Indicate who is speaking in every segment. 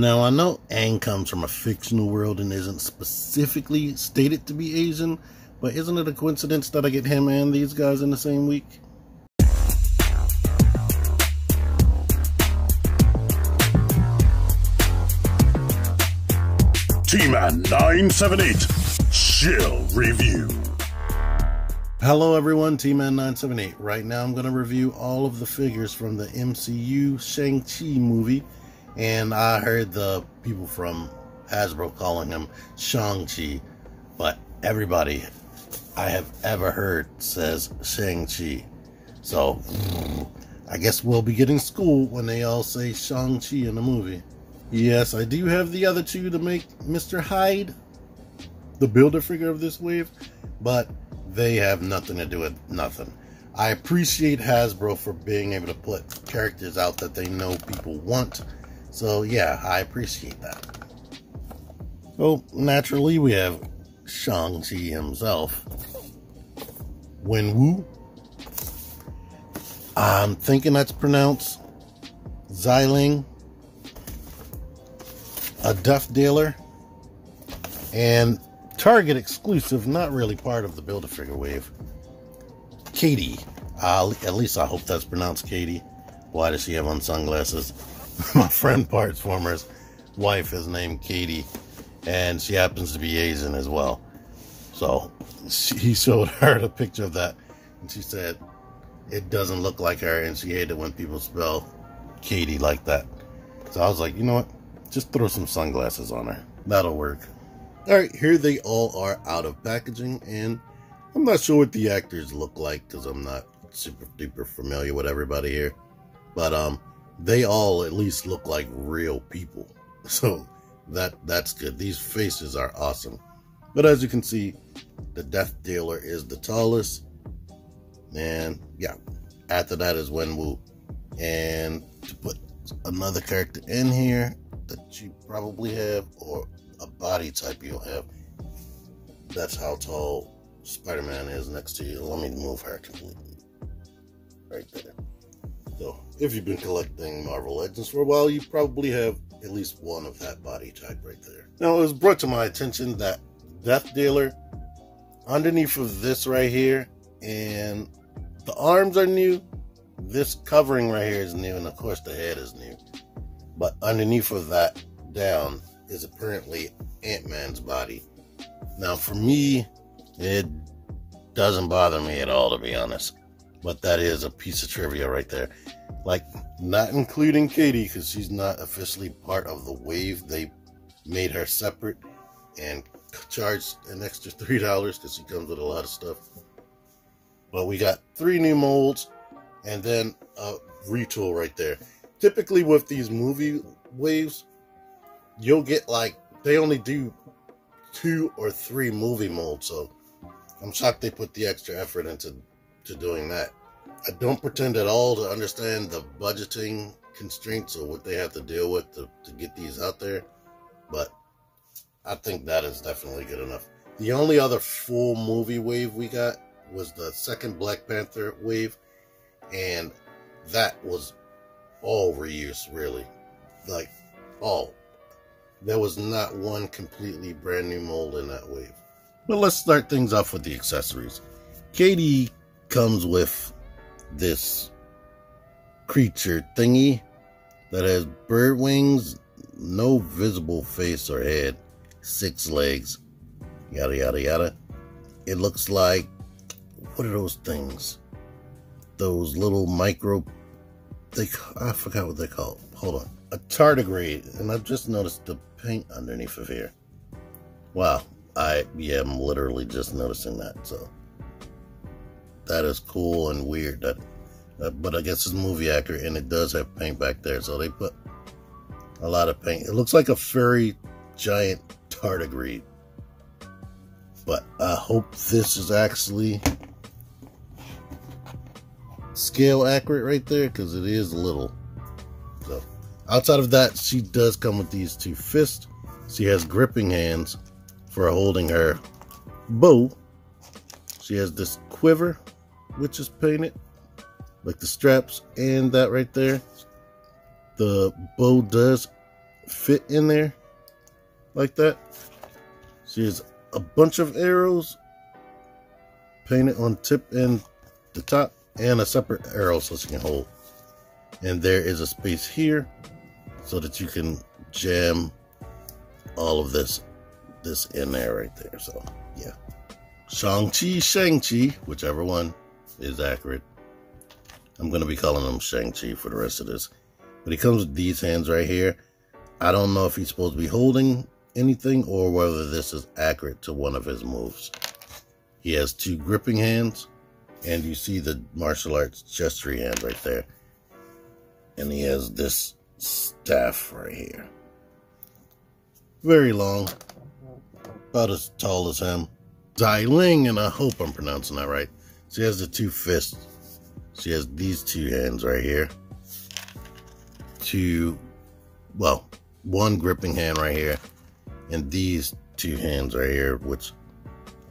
Speaker 1: Now, I know Aang comes from a fictional world and isn't specifically stated to be Asian, but isn't it a coincidence that I get him and these guys in the same week?
Speaker 2: T-Man 978 Chill Review.
Speaker 1: Hello everyone, T-Man978. Right now I'm going to review all of the figures from the MCU Shang-Chi movie. And I heard the people from Hasbro calling him Shang-Chi. But everybody I have ever heard says Shang-Chi. So, I guess we'll be getting schooled when they all say Shang-Chi in the movie. Yes, I do have the other two to make Mr. Hyde the builder figure of this wave, but they have nothing to do with nothing. I appreciate Hasbro for being able to put characters out that they know people want. So yeah, I appreciate that. So naturally we have Shang-Chi himself. Wenwu. I'm thinking that's pronounced Xialing a Death Dealer, and Target exclusive, not really part of the Build-A-Figure wave. Katy. Uh, at least I hope that's pronounced Katy. Why does she have on sunglasses? My friend Parts Former's wife is named Katie, and she happens to be Asian as well. So she, he showed her the picture of that, and she said it doesn't look like her, and she hated when people spell Katie like that. So I was like, you know what? Just throw some sunglasses on her. That'll work. Alright, here they all are out of packaging, and I'm not sure what the actors look like because I'm not super duper familiar with everybody here. But um they all at least look like real people. So that that's good. These faces are awesome. But as you can see, the Death Dealer is the tallest. And yeah, after that is Wenwu. And to put another character in here, that you probably have or a body type you'll have. That's how tall Spider-Man is next to you. Let me move her completely. Right there. So, if you've been collecting Marvel Legends for a while, you probably have at least one of that body type right there. Now, it was brought to my attention that Death Dealer, underneath of this right here, and the arms are new. This covering right here is new, and of course the head is new. But underneath of that down is apparently Ant-Man's body. Now for me, it doesn't bother me at all to be honest. But that is a piece of trivia right there. Like, not including Katy, because she's not officially part of the wave. They made her separate and charged an extra $3 because she comes with a lot of stuff. But we got three new molds and then a retool right there typically with these movie waves, you'll get like they only do two or three movie molds. So I'm shocked they put the extra effort into to doing that. I don't pretend at all to understand the budgeting constraints or what they have to deal with to, to get these out there, but I think that is definitely good enough. The only other full movie wave we got was the second Black Panther wave, and that was all reuse, really. Like, all. There was not one completely brand new mold in that wave. But let's start things off with the accessories. Katy comes with this creature thingy that has bird wings, no visible face or head, six legs, yada yada yada. It looks like what are those things? Those little micro they I forgot what they call. It. Hold on, a tardigrade, and I've just noticed the paint underneath of here. Wow, I yeah, I'm literally just noticing that. So that is cool and weird. That, uh, but I guess it's movie accurate, and it does have paint back there. So they put a lot of paint. It looks like a furry giant tardigrade. But I hope this is actually scale accurate right there because it is a little. So outside of that, she does come with these two fists. She has gripping hands for holding her bow. She has this quiver, which is painted like the straps and that right there. The bow does fit in there like that. She has a bunch of arrows painted on tip and the top and a separate arrow so she can hold. And there is a space here so that you can jam all of this this in there right there. So yeah. Shang-Chi, Shang-Chi, whichever one is accurate. I'm going to be calling him Shang-Chi for the rest of this. But he comes with these hands right here. I don't know if he's supposed to be holding anything or whether this is accurate to one of his moves. He has two gripping hands, and you see the martial arts gesturing hand right there. And he has this staff right here. Very long, about as tall as him. Dai Ling, and I hope I'm pronouncing that right. She has the two fists. She has these two hands right here. Two, well, one gripping hand right here, and these two hands right here, which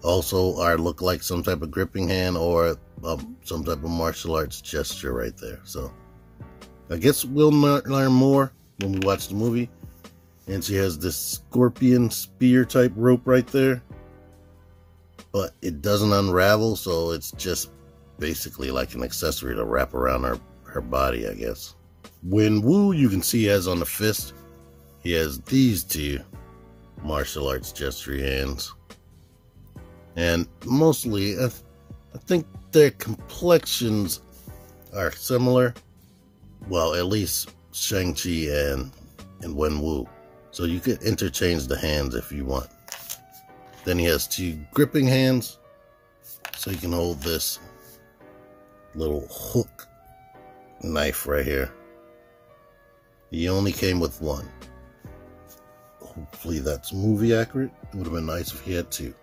Speaker 1: also are look like some type of gripping hand or um, some type of martial arts gesture right there. So I guess we'll learn more when we watch the movie. And she has this scorpion spear type rope right there. But it doesn't unravel, so it's just basically like an accessory to wrap around her, her body, I guess. Wenwu, you can see has on the fist, he has these two martial arts gesture hands. And mostly, I, th- I think their complexions are similar. Well, at least Shang-Chi and, and Wenwu. So you could interchange the hands if you want. Then he has two gripping hands. So you can hold this little hook knife right here. He only came with one. Hopefully that's movie accurate. It would have been nice if he had two.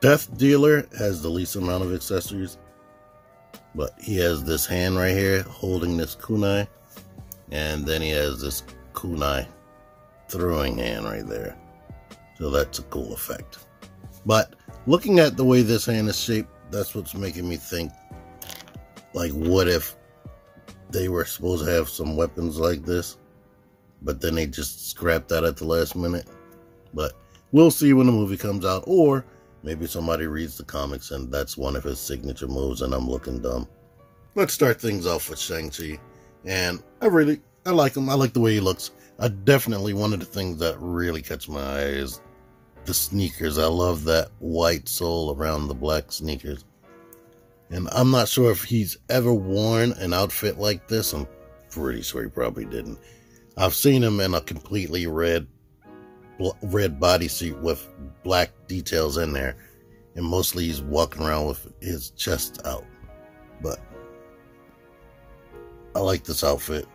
Speaker 1: Death Dealer has the least amount of accessories, but he has this hand right here holding this kunai, and then he has this kunai throwing hand right there. So that's a cool effect. But looking at the way this hand is shaped, that's what's making me think like what if they were supposed to have some weapons like this, but then they just scrapped that at the last minute. But we'll see when the movie comes out, or maybe somebody reads the comics and that's one of his signature moves and I'm looking dumb. Let's start things off with Shang-Chi. And I really, I like him. I like the way he looks. I definitely, one of the things that really catch my eye is the sneakers. I love that white sole around the black sneakers. And I'm not sure if he's ever worn an outfit like this. I'm pretty sure he probably didn't. I've seen him in a completely red red bodysuit with black details in there. And mostly he's walking around with his chest out. But I like this outfit.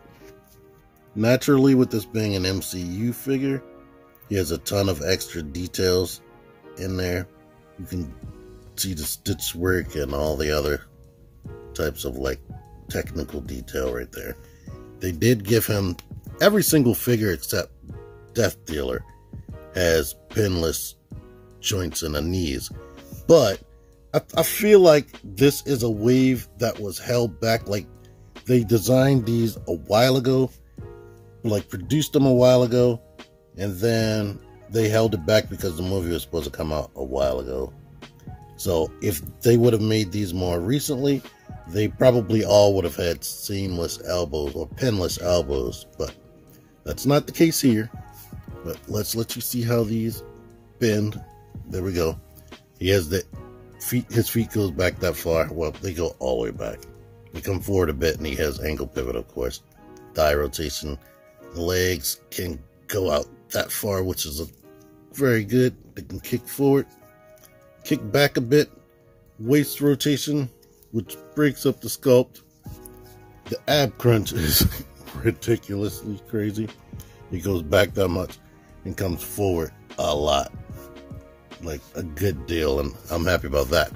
Speaker 1: Naturally, with this being an MCU figure, he has a ton of extra details in there. You can see the stitch work and all the other types of like technical detail right there. They did give him every single figure except Death Dealer has pinless joints in the knees. But I, I feel like this is a wave that was held back. Like they designed these a while ago, like produced them a while ago, and then they held it back because the movie was supposed to come out a while ago. So if they would have made these more recently, they probably all would have had seamless elbows or pinless elbows, but that's not the case here. But let's let you see how these bend. There we go. He has the feet, his feet goes back that far. Well, they go all the way back. They come forward a bit and he has ankle pivot, of course. Thigh rotation. The legs can go out that far, which is a, very good. They can kick forward kick back a bit, waist rotation, which breaks up the sculpt. The ab crunch is ridiculously crazy. It goes back that much and comes forward a lot. Like a good deal, and I'm happy about that.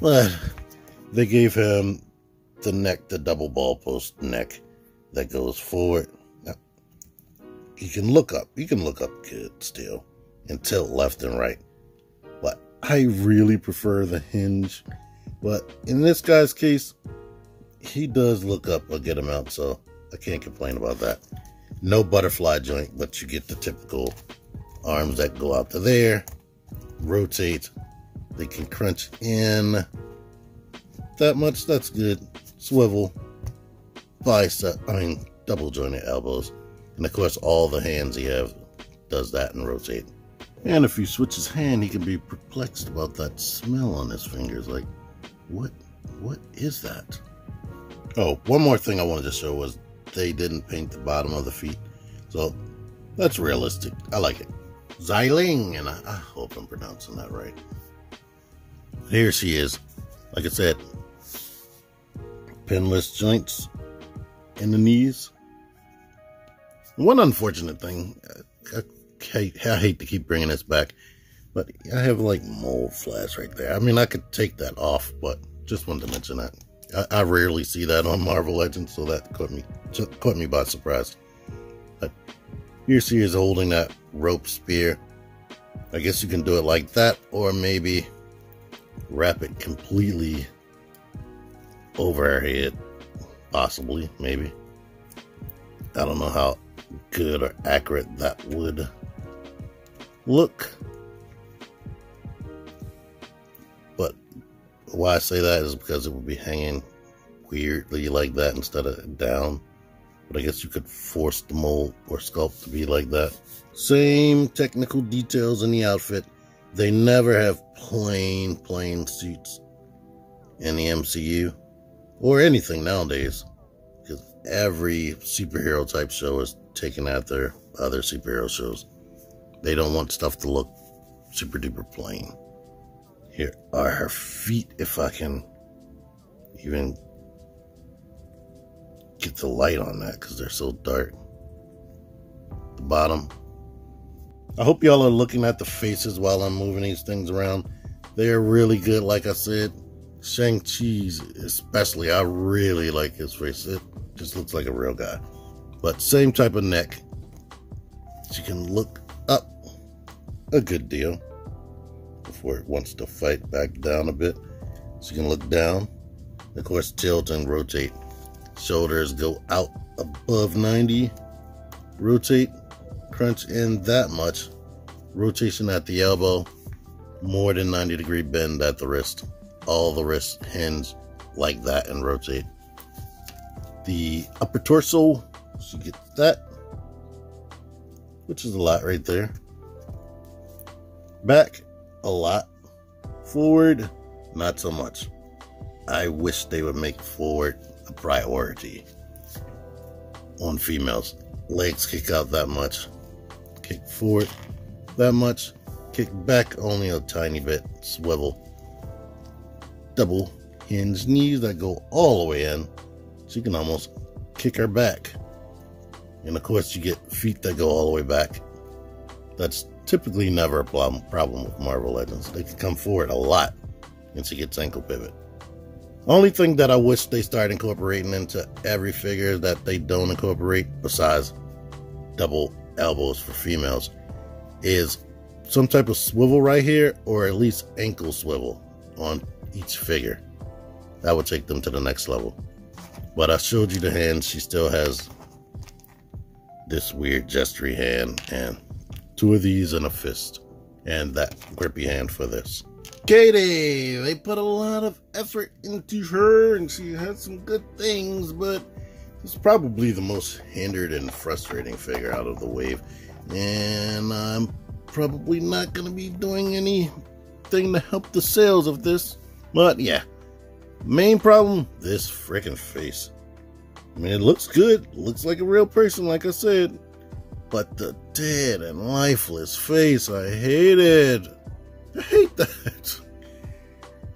Speaker 1: But they gave him the neck, the double ball post neck that goes forward. You can look up, you can look up good still and tilt left and right. But I really prefer the hinge, but in this guy's case, he does look up a good amount, so I can't complain about that. No butterfly joint, but you get the typical arms that go out to there, rotate. They can crunch in that much. That's good. Swivel, bicep, I mean, double jointed elbows. And of course, all the hands he have does that and rotate. And if you switch his hand, he can be perplexed about that smell on his fingers. Like, what, what is that? Oh, one more thing I wanted to show was they didn't paint the bottom of the feet. So that's realistic. I like it. Xiling, and I, I hope I'm pronouncing that right. Here she is. Like I said, pinless joints in the knees. One unfortunate thing, uh, I, I, I hate to keep bringing this back, but I have like mold flash right there. I mean, I could take that off, but just wanted to mention that. I, I rarely see that on Marvel Legends, so that caught me caught me by surprise. But here she is holding that rope spear. I guess you can do it like that, or maybe wrap it completely over her head. Possibly, maybe. I don't know how good or accurate that would look. But why I say that is because it would be hanging weirdly like that instead of down. But I guess you could force the mold or sculpt to be like that. Same technical details in the outfit. They never have plain, plain suits in the MCU or anything nowadays because every superhero type show is taken their other superhero shows. They don't want stuff to look super duper plain. Here are her feet, if I can even get the light on that because they're so dark. The bottom. I hope y'all are looking at the faces while I'm moving these things around. They are really good, like I said. Shang-Chi's especially, I really like his face. It just looks like a real guy. But same type of neck. She can look up a good deal before it wants to fight back down a bit. She can look down. Of course, tilt and rotate. Shoulders go out above 90. Rotate, crunch in that much. Rotation at the elbow. More than 90 degree bend at the wrist. All the wrists hinge like that and rotate. The upper torso, she gets that, which is a lot right there. Back, a lot. Forward, not so much. I wish they would make forward a priority on females. Legs kick out that much, kick forward that much, kick back only a tiny bit, swivel. Double hinge knees that go all the way in. She can almost kick her back. And of course, you get feet that go all the way back. That's typically never a problem, problem with Marvel Legends. They can come forward a lot, and she gets ankle pivot. Only thing that I wish they start incorporating into every figure that they don't incorporate, besides double elbows for females, is some type of swivel right here, or at least ankle swivel on each figure. That would take them to the next level. But I showed you the hand. She still has this weird gestury hand and two of these and a fist. And that grippy hand for this. Katy, they put a lot of effort into her and she had some good things, but it's probably the most hindered and frustrating figure out of the wave. And I'm probably not going to be doing anything to help the sales of this. But yeah, main problem this freaking face. I mean, it looks good, looks like a real person, like I said. But the dead and lifeless face, I hate it. I hate that.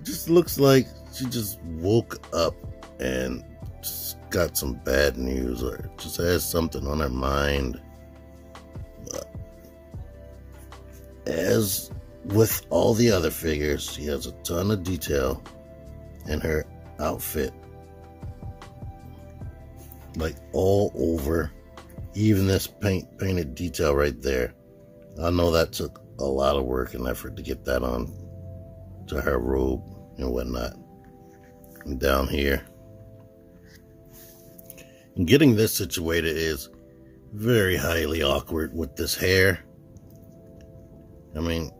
Speaker 1: It just looks like she just woke up and just got some bad news or just has something on her mind. But as with all the other figures, she has a ton of detail in her outfit. Like all over. Even this paint painted detail right there. I know that took a lot of work and effort to get that on to her robe and whatnot. And down here. And getting this situated is very highly awkward with this hair. I mean,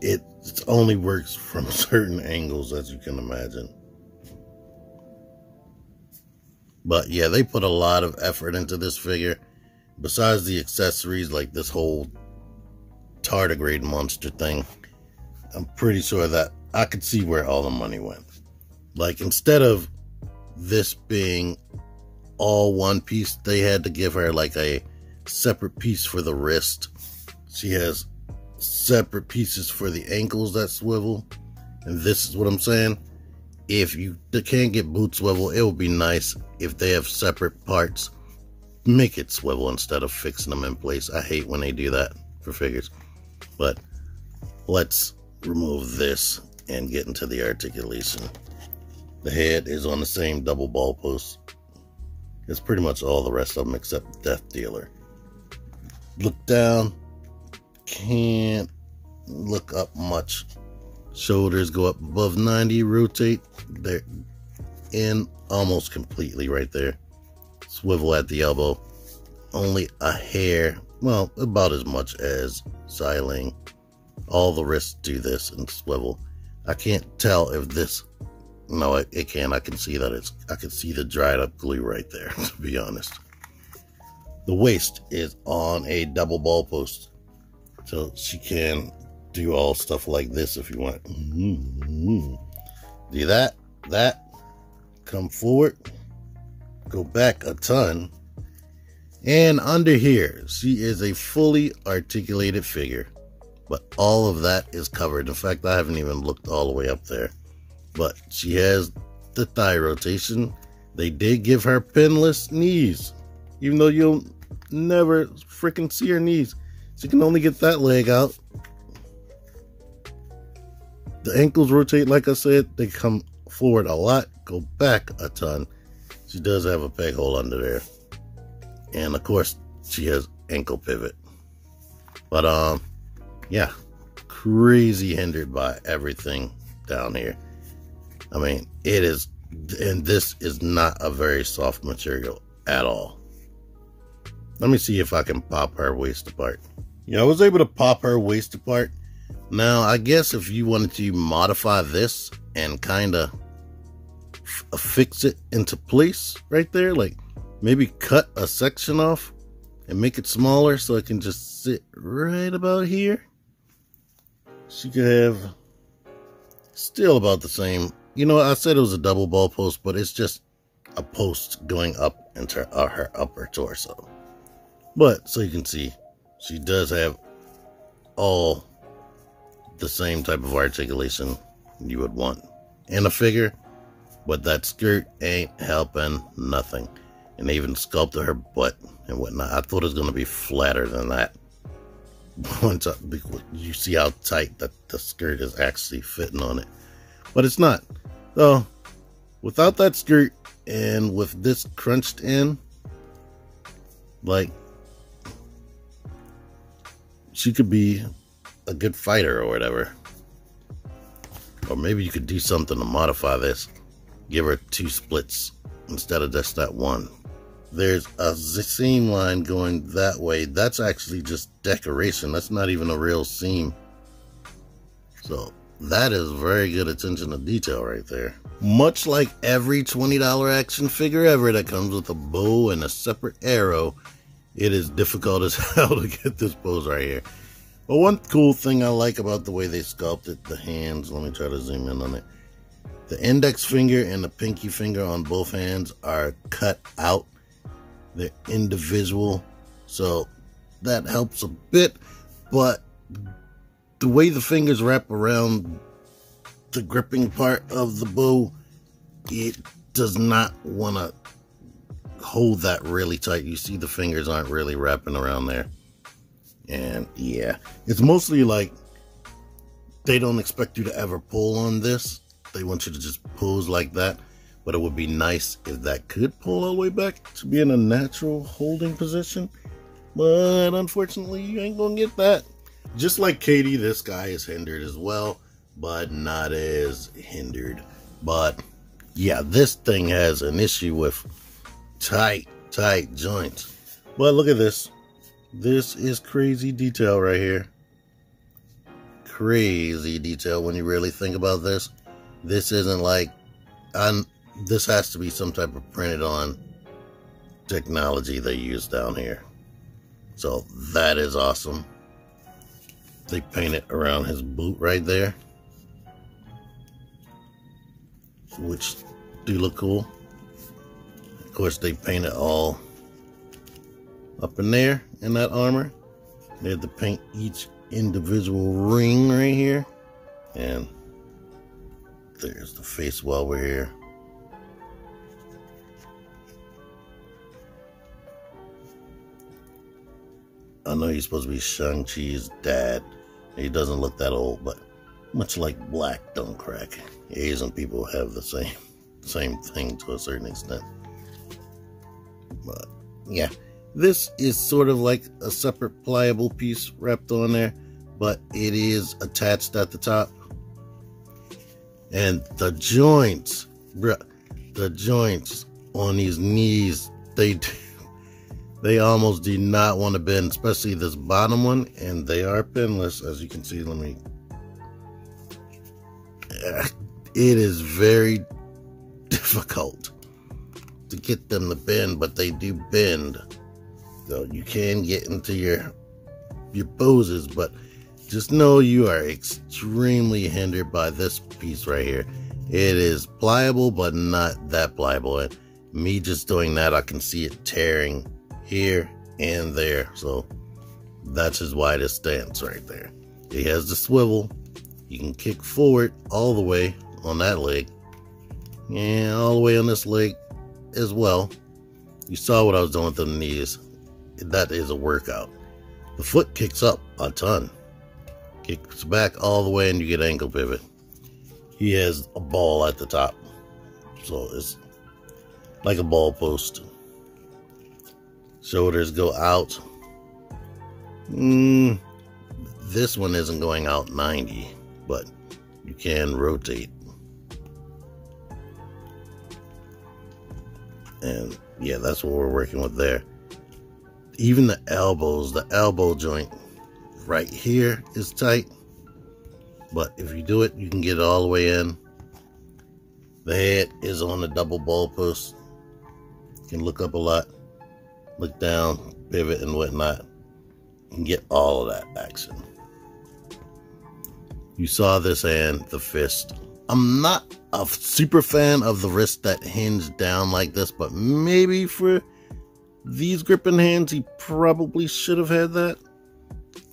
Speaker 1: it, it only works from certain angles, as you can imagine. But yeah, they put a lot of effort into this figure. Besides the accessories, like this whole tardigrade monster thing, I'm pretty sure that I could see where all the money went. Like, instead of this being all one piece, they had to give her like a separate piece for the wrist. She has separate pieces for the ankles that swivel. And this is what I'm saying. If you can't get boot swivel, it would be nice if they have separate parts. Make it swivel instead of fixing them in place. I hate when they do that for figures. But let's remove this and get into the articulation. The head is on the same double ball post. It's pretty much all the rest of them except Death Dealer. Look down. Can't look up much. Shoulders go up above 90. Rotate. They're in almost completely right there. Swivel at the elbow. Only a hair. Well, about as much as Xiling all the wrists do this and swivel. I can't tell if this. No, it, it can. I can see that it's. I can see the dried up glue right there. To be honest, the waist is on a double ball post, so she can do all stuff like this if you want. Mm-hmm. Do that, that, come forward, go back a ton, and under here, she is a fully articulated figure. But all of that is covered. In fact, I haven't even looked all the way up there. But she has the thigh rotation. They did give her pinless knees. Even though you'll never freaking see her knees. She can only get that leg out. The ankles rotate, like I said, they come forward a lot, go back a ton. She does have a peg hole under there. And of course, she has ankle pivot. But um yeah, crazy hindered by everything down here. I mean, it is, and this is not a very soft material at all. Let me see if I can pop her waist apart. Yeah, I was able to pop her waist apart. Now, I guess if you wanted to modify this and kind of fix it into place right there, like maybe cut a section off and make it smaller so it can just sit right about here she could have still about the same. You know, I said it was a double ball post, but it's just a post going up into her, her upper torso. But so you can see, she does have all the same type of articulation you would want in a figure, but that skirt ain't helping nothing. And they even sculpted her butt and whatnot. I thought it was going to be flatter than that once you see how tight that the skirt is actually fitting on it. But it's not. So, without that skirt and with this crunched in, like, she could be a good fighter or whatever. Or maybe you could do something to modify this. Give her two splits instead of just that one there's a seam line going that way. That's actually just decoration. That's not even a real seam. So that is very good attention to detail right there. Much like every $20 action figure ever that comes with a bow and a separate arrow, it is difficult as hell to get this pose right here. But one cool thing I like about the way they sculpted the hands, let me try to zoom in on it. The index finger and the pinky finger on both hands are cut out they're individual. So that helps a bit. But the way the fingers wrap around the gripping part of the bow, it does not want to hold that really tight. You see the fingers aren't really wrapping around there. And yeah, it's mostly like they don't expect you to ever pull on this. They want you to just pose like that. But it would be nice if that could pull all the way back to be in a natural holding position. But unfortunately, you ain't gonna get that. Just like Katy, this guy is hindered as well, but not as hindered. But yeah, this thing has an issue with tight, tight joints. But look at this. This is crazy detail right here. Crazy detail when you really think about this. This isn't like, I'm, this has to be some type of printed on technology they use down here. So that is awesome. They paint it around his boot right there. Which do look cool. Of course, they paint it all up in there in that armor. They had to paint each individual ring right here. And there's the face while we're here. I know he's supposed to be Shang-Chi's dad. He doesn't look that old, but much like black don't crack. Asian people have the same same thing to a certain extent. But yeah, this is sort of like a separate pliable piece wrapped on there, but it is attached at the top. And the joints, bruh, the joints on these knees, they they almost do not want to bend, especially this bottom one, and they are pinless, as you can see. Let me. It is very difficult to get them to bend, but they do bend. So you can get into your your poses, but just know you are extremely hindered by this piece right here. It is pliable, but not that pliable. And me just doing that, I can see it tearing here and there. So that's his widest stance right there. He has the swivel. You can kick forward all the way on that leg and all the way on this leg as well. You saw what I was doing with the knees. That is a workout. The foot kicks up a ton. Kicks back all the way and you get ankle pivot. He has a ball at the top. So it's like a ball post. Shoulders go out. Mm, this one isn't going out 90, but you can rotate. And yeah, that's what we're working with there. Even the elbows, the elbow joint right here is tight. But if you do it, you can get it all the way in. The head is on the double ball post. You can look up a lot look down, pivot, and whatnot, and get all of that action. You saw this and the fist. I'm not a super fan of the wrist that hinge down like this, but maybe for these gripping hands, he probably should have had that.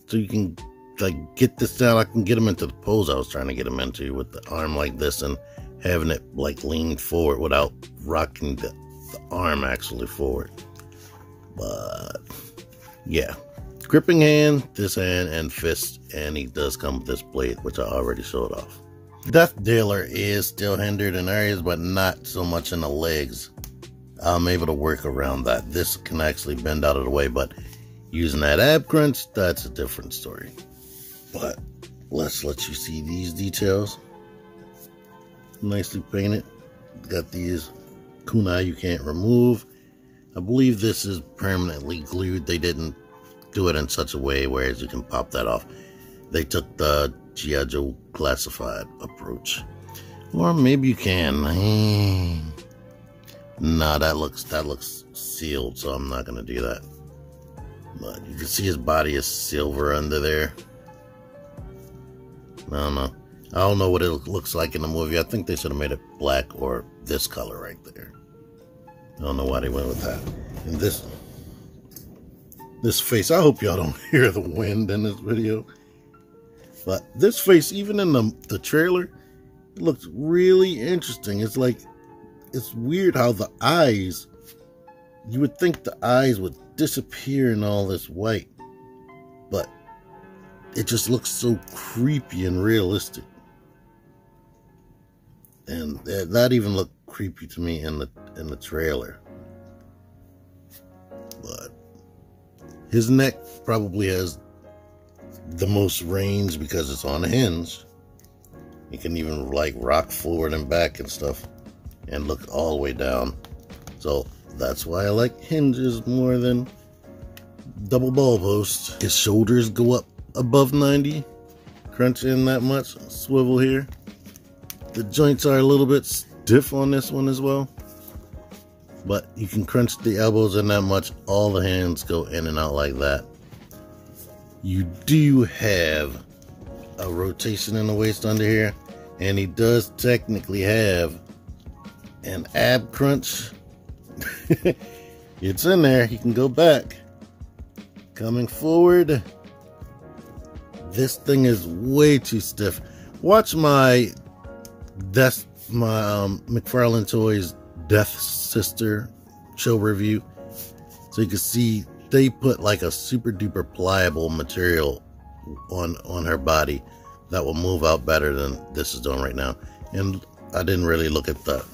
Speaker 1: So you can like get this down. I can get him into the pose I was trying to get him into with the arm like this and having it like lean forward without rocking the, the arm actually forward. But yeah, gripping hand, this hand, and fist, and he does come with this blade, which I already showed off. Death Dealer is still hindered in areas, but not so much in the legs. I'm able to work around that. This can actually bend out of the way, but using that ab crunch, that's a different story. But let's let you see these details. Nicely painted. Got these kunai you can't remove. I believe this is permanently glued. They didn't do it in such a way where you can pop that off. They took the G.I. Joe classified approach. Or maybe you can. Hmm. Nah, that looks that looks sealed, so I'm not gonna do that. But you can see his body is silver under there. I don't know. I don't know what it looks like in the movie. I think they should have made it black or this color right there. I don't know why they went with that. And this this face, I hope y'all don't hear the wind in this video. But this face, even in the, the trailer, it looks really interesting. It's like, it's weird how the eyes, you would think the eyes would disappear in all this white. But it just looks so creepy and realistic. And that even looked creepy to me in the in the trailer. But his neck probably has the most range because it's on a hinge. You can even like rock forward and back and stuff and look all the way down. So that's why I like hinges more than double ball posts. His shoulders go up above 90. Crunch in that much. Swivel here. The joints are a little bit stiff on this one as well. But you can crunch the elbows in that much. All the hands go in and out like that. You do have a rotation in the waist under here. And he does technically have an ab crunch. it's in there. He can go back. Coming forward. This thing is way too stiff. Watch my Death, my um, McFarlane Toys Death Sister show review. So you can see they put like a super duper pliable material on on her body that will move out better than this is doing right now. And I didn't really look at the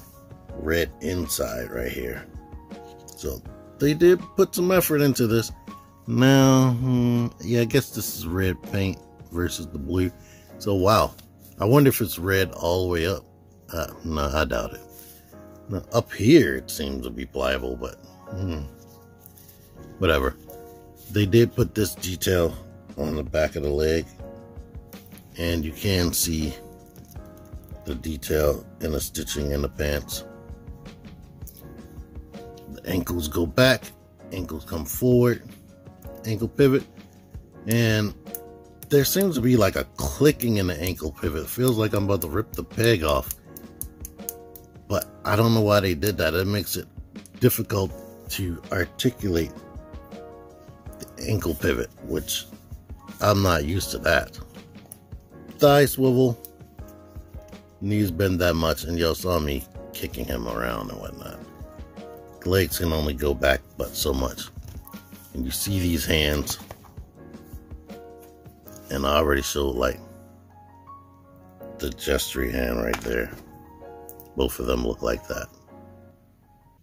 Speaker 1: red inside right here. So they did put some effort into this. Now, hmm, yeah, I guess this is red paint versus the blue. So wow, I wonder if it's red all the way up. Uh, no, I doubt it. Now, up here it seems to be pliable, but hmm, whatever. They did put this detail on the back of the leg, and you can see the detail in the stitching in the pants. Ankles go back, ankles come forward, ankle pivot, and there seems to be like a clicking in the ankle pivot. Feels like I'm about to rip the peg off. But I don't know why they did that. It makes it difficult to articulate the ankle pivot, which I'm not used to that. Thigh swivel, knees bend that much, and y'all saw me kicking him around and whatnot. Legs can only go back but so much. And you see these hands, and I already showed like the gestury hand right there. Both of them look like that.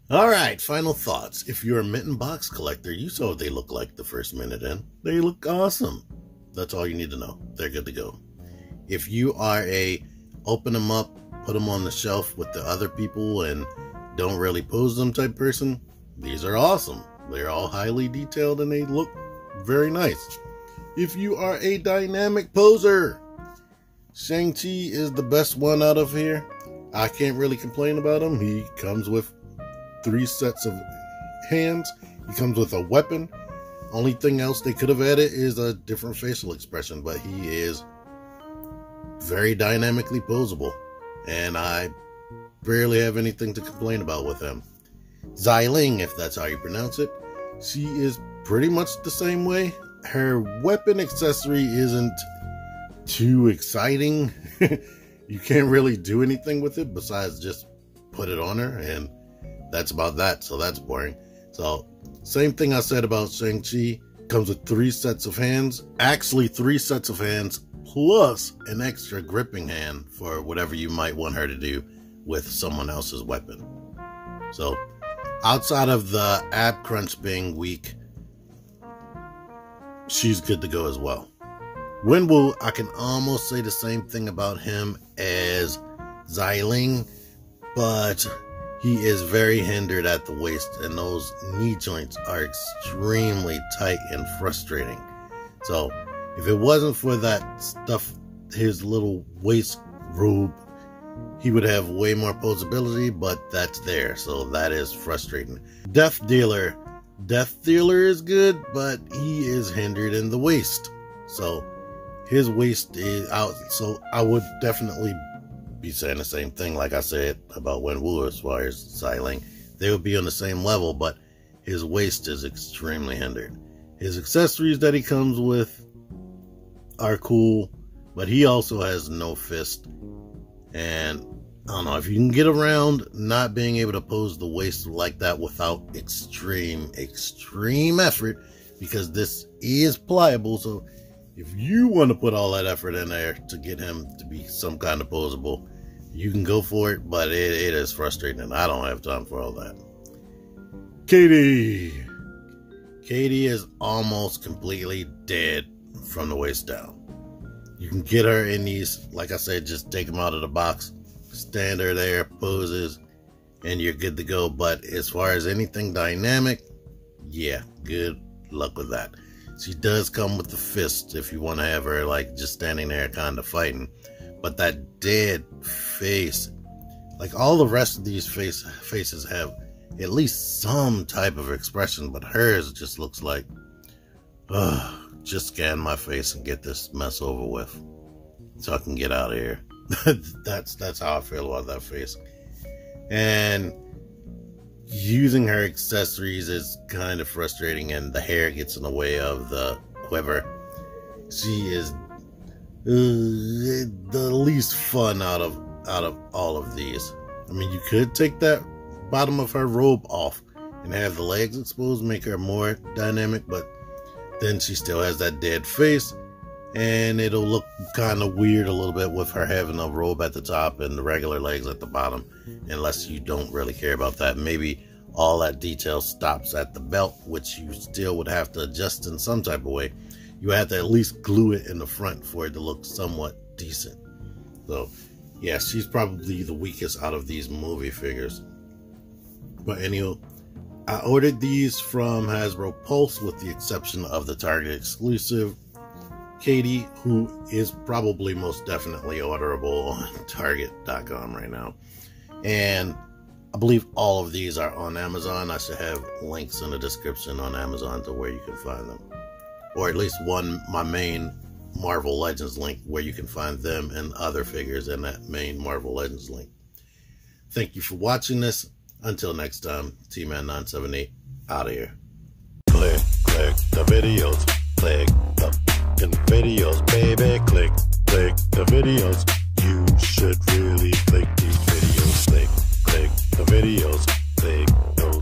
Speaker 1: All right, final thoughts. If you're a mitten box collector, you saw what they look like the first minute in. They look awesome. That's all you need to know. They're good to go. If you are a open them up, put them on the shelf with the other people and don't really pose them type person, these are awesome. They're all highly detailed and they look very nice. If you are a dynamic poser, Shang-Chi is the best one out of here. I can't really complain about him. He comes with three sets of hands. He comes with a weapon. Only thing else they could have added is a different facial expression, but he is very dynamically posable. And I barely have anything to complain about with him. Xiling, if that's how you pronounce it, she is pretty much the same way. Her weapon accessory isn't too exciting. you can't really do anything with it besides just put it on her, and that's about that. So that's boring. So, same thing I said about Shang-Chi. Comes with three sets of hands. Actually, three sets of hands plus an extra gripping hand for whatever you might want her to do with someone else's weapon. So, outside of the ab crunch being weak, she's good to go as well. Wenwu, I can almost say the same thing about him as Xiling, but he is very hindered at the waist, and those knee joints are extremely tight and frustrating. So, if it wasn't for that stuff, his little waist robe, he would have way more posability, but that's there, so that is frustrating. Death Dealer. Death Dealer is good, but he is hindered in the waist. So, his waist is out. So, I would definitely be saying the same thing, like I said about Wenwu as far as Xiling. They would be on the same level, but his waist is extremely hindered. His accessories that he comes with are cool, but he also has no fist. And I don't know if you can get around not being able to pose the waist like that without extreme, extreme effort, because this is pliable. So if you want to put all that effort in there to get him to be some kind of posable, you can go for it, but it, it is frustrating, and I don't have time for all that. Katy. Katy is almost completely dead from the waist down. You can get her in these, like I said, just take them out of the box, stand her there, poses, and you're good to go. But as far as anything dynamic, yeah, good luck with that. She does come with the fist if you want to have her like just standing there kind of fighting. But that dead face, like all the rest of these face faces have at least some type of expression, but hers just looks like, ugh, just scan my face and get this mess over with, so I can get out of here. that's that's how I feel about that face. And using her accessories is kind of frustrating, and the hair gets in the way of the quiver. She is uh, the least fun out of out of all of these. I mean, you could take that bottom of her robe off and have the legs exposed, make her more dynamic, but then she still has that dead face and it'll look kind of weird a little bit with her having a robe at the top and the regular legs at the bottom unless you don't really care about that. Maybe all that detail stops at the belt which you still would have to adjust in some type of way. You have to at least glue it in the front for it to look somewhat decent. So yeah she's probably the weakest out of these movie figures. But anyway I ordered these from Hasbro Pulse with the exception of the Target exclusive Katy, who is probably most definitely orderable on Target.com right now. And I believe all of these are on Amazon. I should have links in the description on Amazon to where you can find them. Or at least one, my main Marvel Legends link, where you can find them and other figures in that main Marvel Legends link. Thank you for watching this. Until next time, T-Man978, out of here.
Speaker 2: Click, click the videos. Click the videos, baby. Click, click the videos. You should really click these videos. Click, click the videos. Click those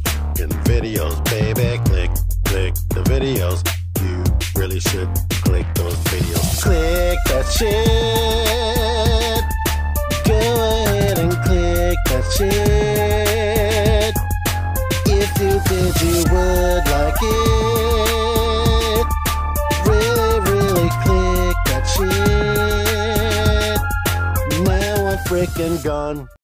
Speaker 2: videos, baby. Click, click the videos. You really should click those videos.
Speaker 3: Click that shit. Go ahead and click that shit. If you think you would like it, really, really click that shit. Now I'm freaking gone.